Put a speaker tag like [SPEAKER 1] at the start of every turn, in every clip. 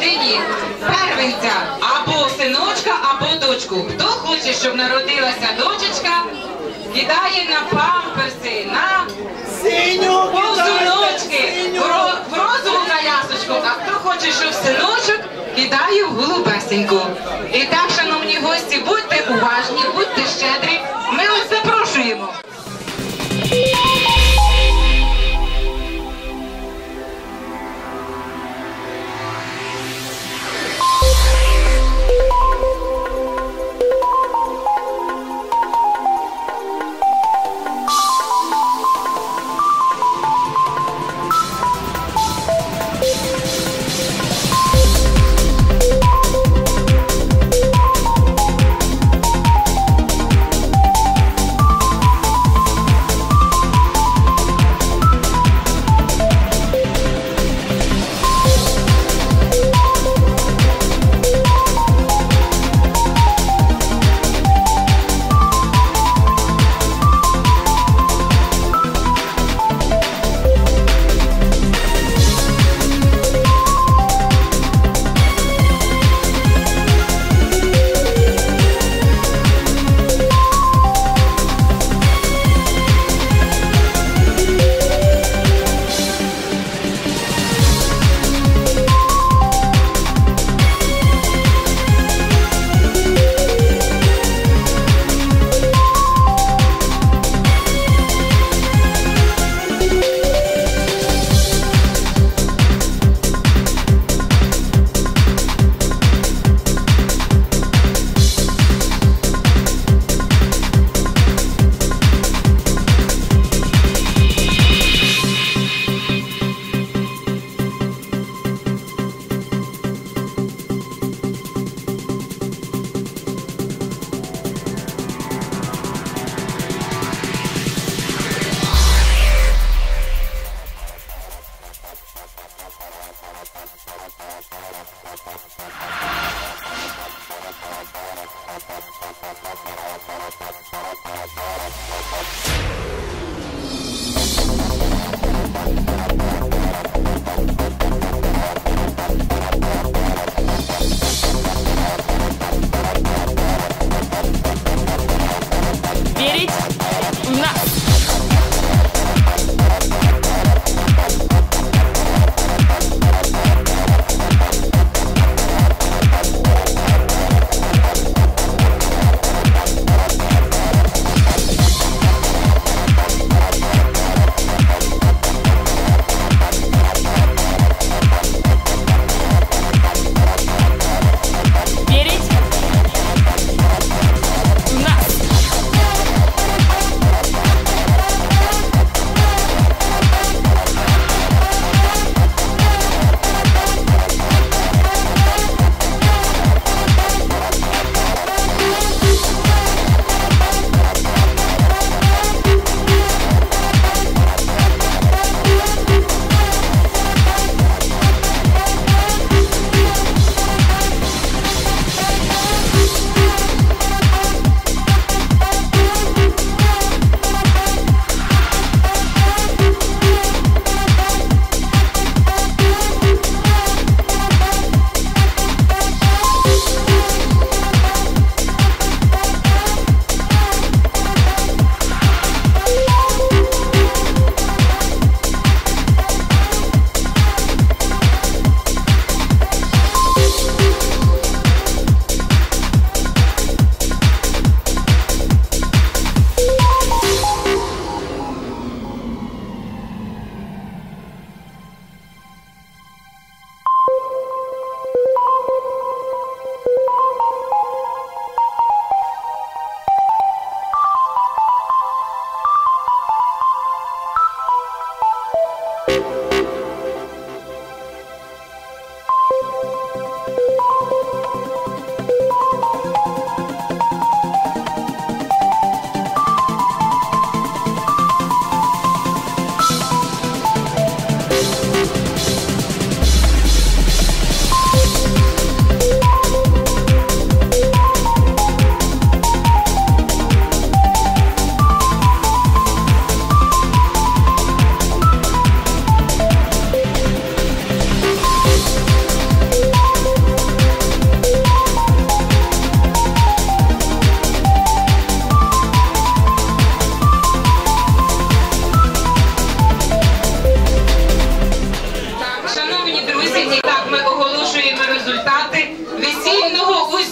[SPEAKER 1] родині первенця або синочка, або дочку. Хто хоче, щоб народилася дочечка, кидає на памперси, на повзуночки, в розуму на а хто хоче, щоб синочок, кидає в голубесеньку. І так, шановні гості, будьте у.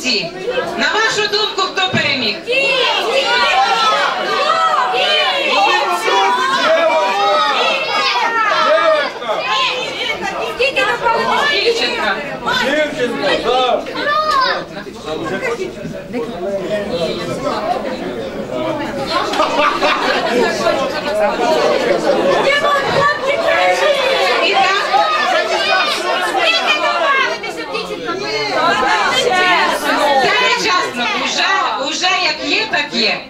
[SPEAKER 1] Конкурсі. На вашу думку, хто переміг? Дівчинка.
[SPEAKER 2] Дівчинка, так,
[SPEAKER 1] це не чесно. Уже, уже як є, так є.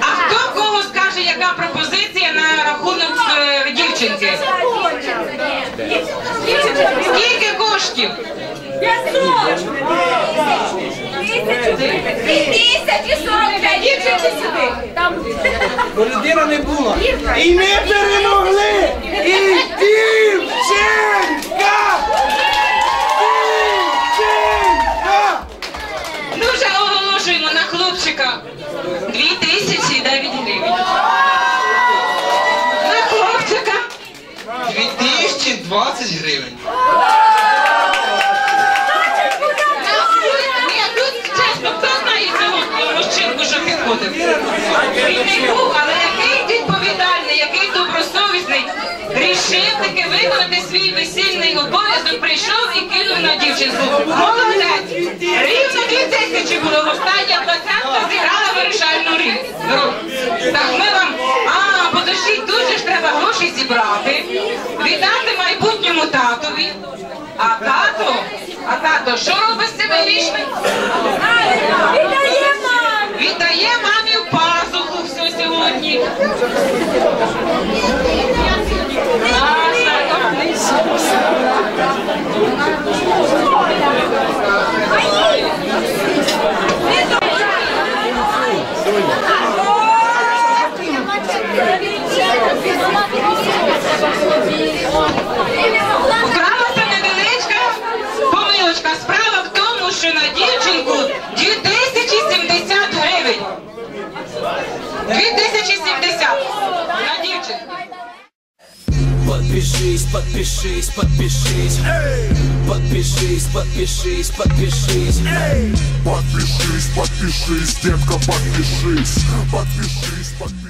[SPEAKER 1] А хто кого скаже, яка пропозиція на рахунок е, дівчинки? Скільки коштів?
[SPEAKER 3] Бо людина не була.
[SPEAKER 2] І ми перемогли! І дівчинка!
[SPEAKER 1] Хлопчика 2009 гривень. На хлопчика
[SPEAKER 4] 2020 гривень.
[SPEAKER 1] Ні, тут чесно, хто цього мужчинку, що підходив? Він не був, але який відповідальний, який добросовісний, рішив таки виконати свій весільний обов'язок, прийшов і кинув на дівчинку. Молодець! Тисячі було, остання двадцятка зіграла вирішальну річ. Так ми вам, а, подождіть, дуже ж треба гроші зібрати, віддати майбутньому татові. А тато, а тато, що робить з цими річним? Віддає мамі Віддає пазуху 2070 на дівчинку.
[SPEAKER 5] Подпишись, подпишись, подпишись. Подпишись, подпишись, подпишись.
[SPEAKER 6] Подпишись, подпишись, детка, подпишись. Подпишись, подпишись